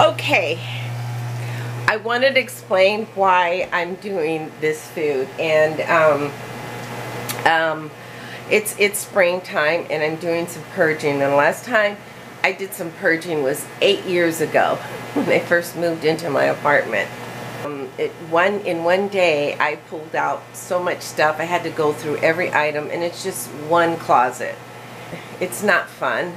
Okay, I wanted to explain why I'm doing this food, and um, um, it's it's springtime, and I'm doing some purging. And the last time I did some purging was eight years ago when I first moved into my apartment. Um, it one in one day I pulled out so much stuff. I had to go through every item, and it's just one closet. It's not fun.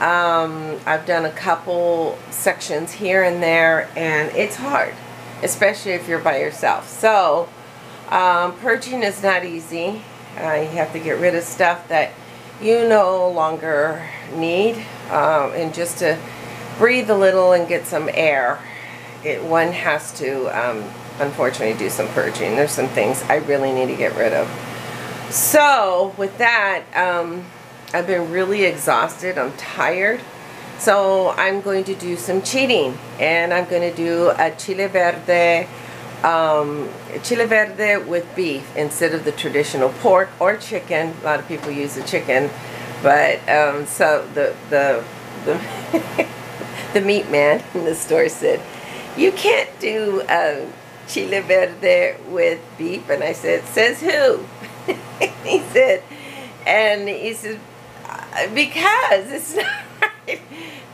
Um, I've done a couple sections here and there, and it's hard, especially if you're by yourself. So, um, purging is not easy. Uh, you have to get rid of stuff that you no longer need, um, and just to breathe a little and get some air, it, one has to, um, unfortunately, do some purging. There's some things I really need to get rid of. So, with that, um, I've been really exhausted. I'm tired. So I'm going to do some cheating. And I'm going to do a chile verde, um, chile verde with beef instead of the traditional pork or chicken. A lot of people use the chicken. But um, so the, the, the, the meat man in the store said, you can't do um, chile verde with beef. And I said, says who? he said, and he said, because it's not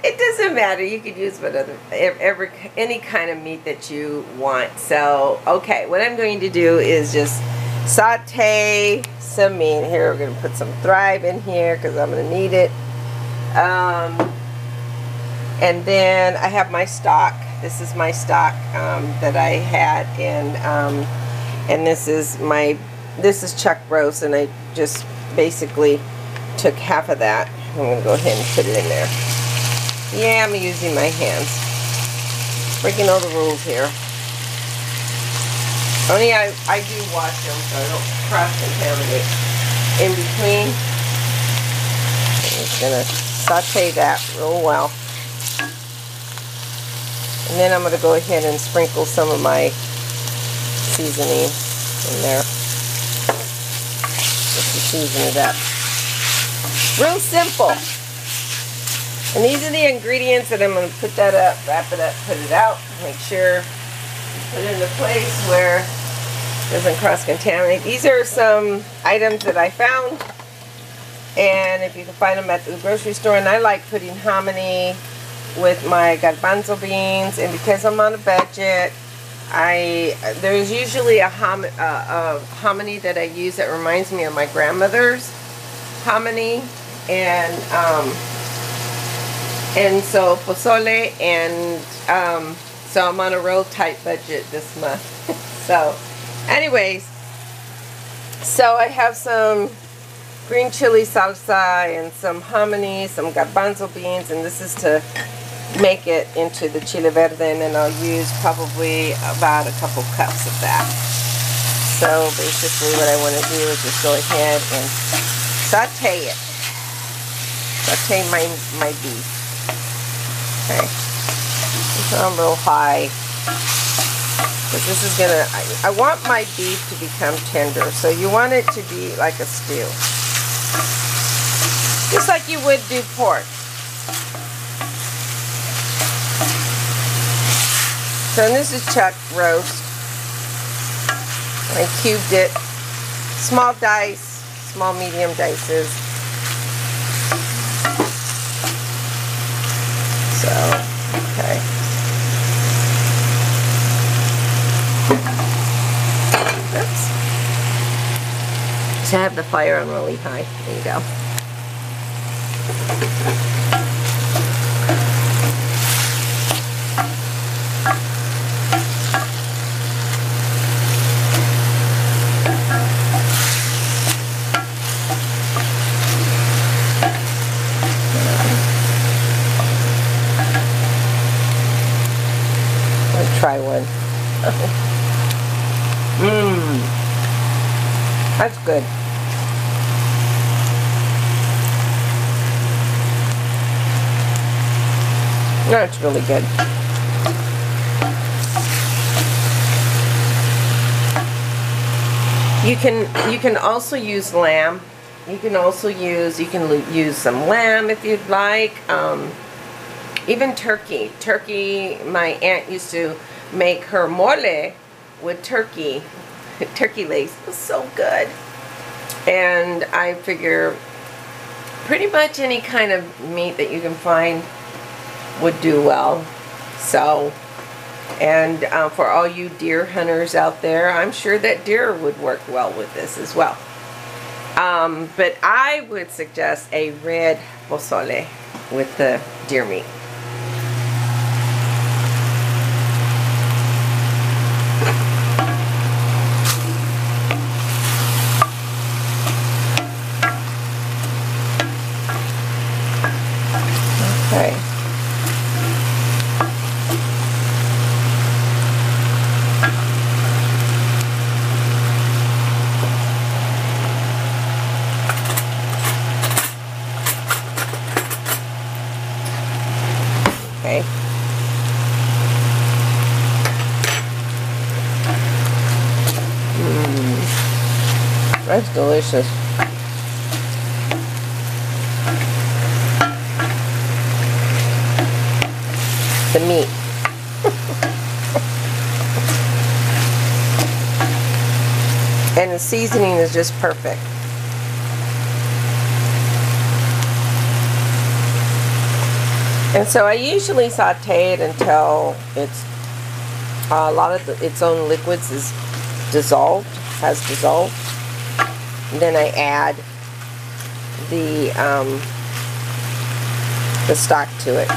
it doesn't matter. You could use whatever every any kind of meat that you want. So okay what I'm going to do is just saute some meat. Here we're going to put some thrive in here because I'm going to need it. Um, and then I have my stock. This is my stock um, that I had and um, and this is my this is chuck roast and I just basically took half of that. I'm going to go ahead and put it in there. Yeah, I'm using my hands. Breaking all the rules here. Only I, I do wash them so I don't cross-contaminate in between. I'm just going to saute that real well. And then I'm going to go ahead and sprinkle some of my seasoning in there. Just to season it up. Real simple. And these are the ingredients that I'm going to put that up, wrap it up, put it out, make sure put it in a place where it doesn't cross-contaminate. These are some items that I found and if you can find them at the grocery store and I like putting hominy with my garbanzo beans and because I'm on a budget I there's usually a, hom, uh, a hominy that I use that reminds me of my grandmother's hominy and um, and so pozole and um, so I'm on a real tight budget this month. So anyways so I have some green chili salsa and some hominy some garbanzo beans and this is to make it into the chile verde and then I'll use probably about a couple cups of that. So basically what I want to do is just go ahead and saute it saute my, my beef. Okay. It's on real high. Because this is going to, I want my beef to become tender. So you want it to be like a stew. Just like you would do pork. So this is chuck roast. I cubed it. Small dice, small medium dices. So, okay. Oops. I have the fire on really high. There you go. try one. Mmm. That's good. That's really good. You can you can also use lamb. You can also use you can use some lamb if you'd like. Um, Even turkey. Turkey, my aunt used to make her mole with turkey. Turkey legs. It was so good. And I figure pretty much any kind of meat that you can find would do well. So, and uh, for all you deer hunters out there, I'm sure that deer would work well with this as well. Um, but I would suggest a red pozole with the deer meat. That's delicious. The meat. and the seasoning is just perfect. And so I usually saute it until it's uh, a lot of the, its own liquids is dissolved, has dissolved. Then I add the um, the stock to it.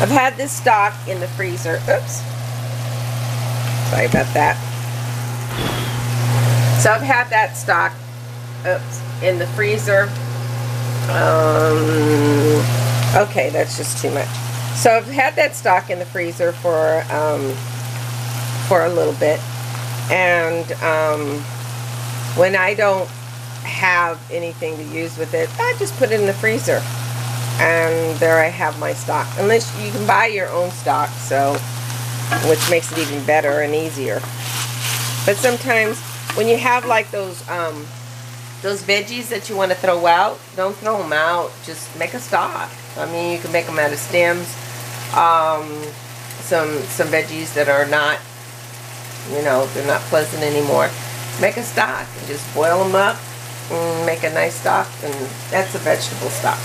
I've had this stock in the freezer. Oops. Sorry about that. So I've had that stock oops, in the freezer. Um, okay, that's just too much. So I've had that stock in the freezer for um, for a little bit. And um, when I don't have anything to use with it, I just put it in the freezer. And there I have my stock. Unless you can buy your own stock, so which makes it even better and easier. But sometimes when you have like those um, those veggies that you want to throw out, don't throw them out. Just make a stock. I mean, you can make them out of stems. Um, some some veggies that are not, you know, they're not pleasant anymore make a stock and just boil them up and make a nice stock and that's a vegetable stock.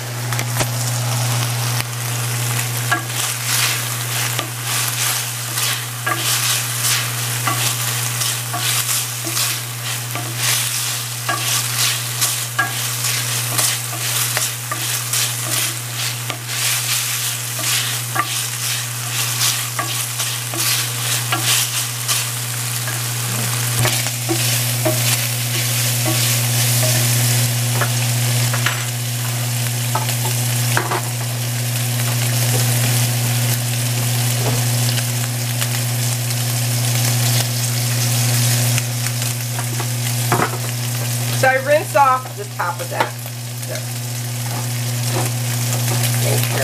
So I rinse off the top of that. There. Make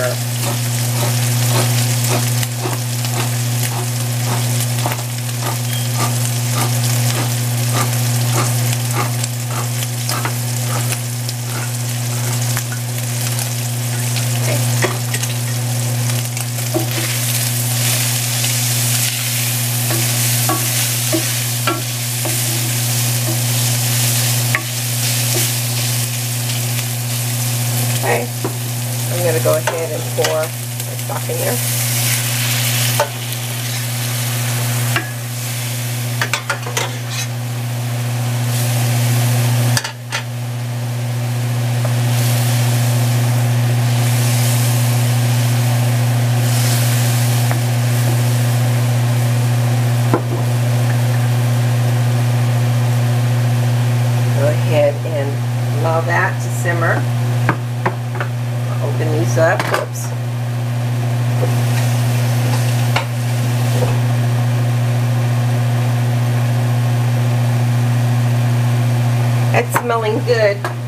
Okay, I'm going to go ahead and pour my stock in there. Go ahead and allow that to simmer open these up. Whoops. Good.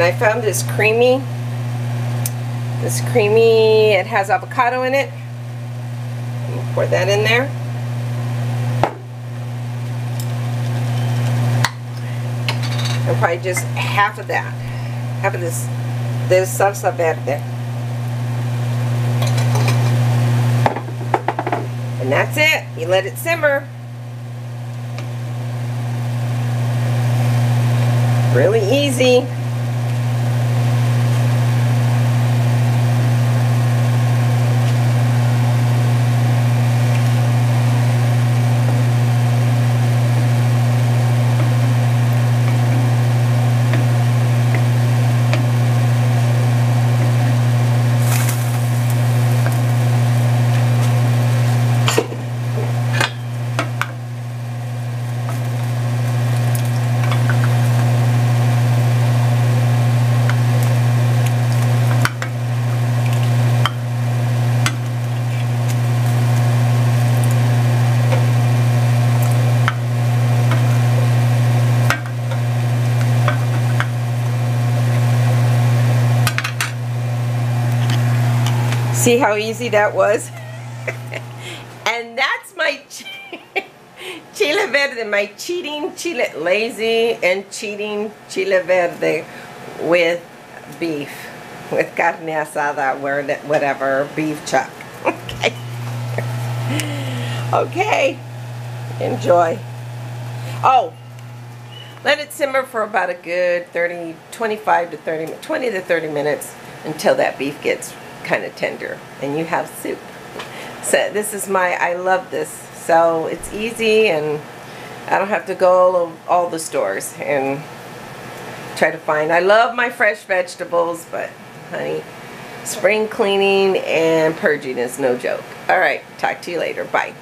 And I found this creamy, this creamy, it has avocado in it. Pour that in there. And probably just half of that. Half of this, this salsa verde. And that's it. You let it simmer. Really easy. See how easy that was? and that's my chile verde, my cheating chile, lazy and cheating chile verde with beef, with carne asada, whatever, beef chuck. Okay. okay. Enjoy. Oh, let it simmer for about a good 30, 25 to 30, 20 to 30 minutes until that beef gets kind of tender and you have soup. So this is my, I love this. So it's easy and I don't have to go all, the stores and try to find. I love my fresh vegetables, but honey, spring cleaning and purging is no joke. All right, talk to you later. Bye.